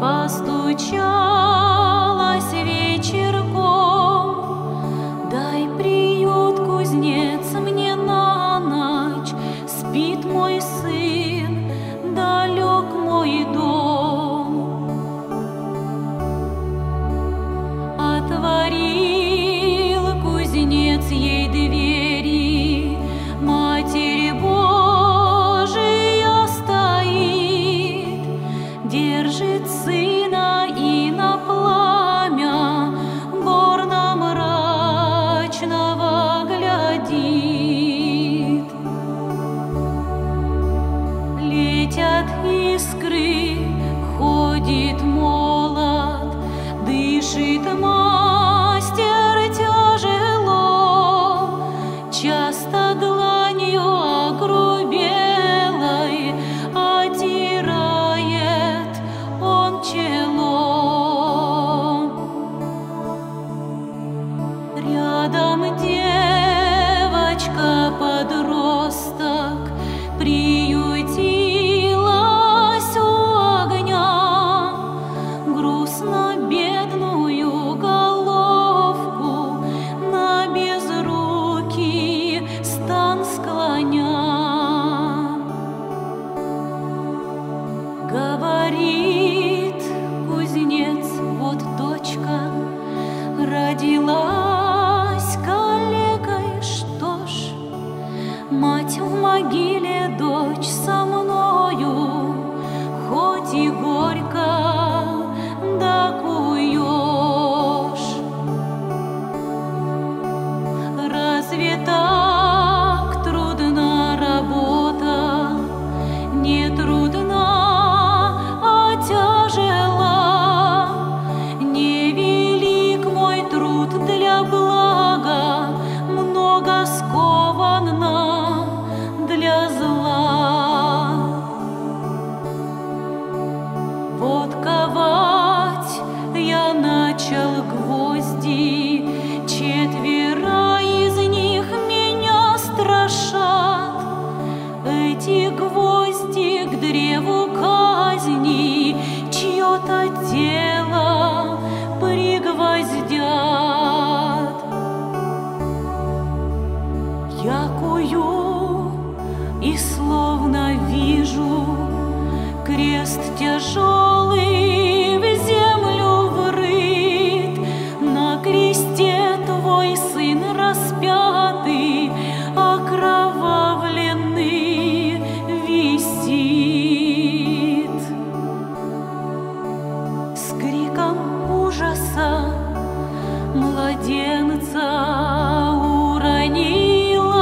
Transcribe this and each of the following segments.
постучал. Держит сына и на пламя горно-мрачного глядит. Летят искры, ходит молот, дышит мастер Рядом девочка-подросток приютилась у огня, грустно бедную головку на безрукий стан склоня. Говорит кузнец, вот дочка родилась прячал гвозди, четверо из них меня страшат. Эти гвозди к древу казни, чье-то тело пригвоздят. Я кую и словно вижу крест тяжелый, сердца младенца уронила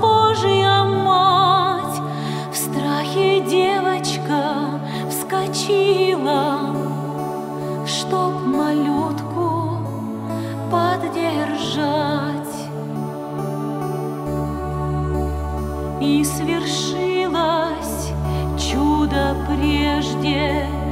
Божья мать. В страхе девочка вскочила, чтоб малютку поддержать. И свершилось чудо прежде.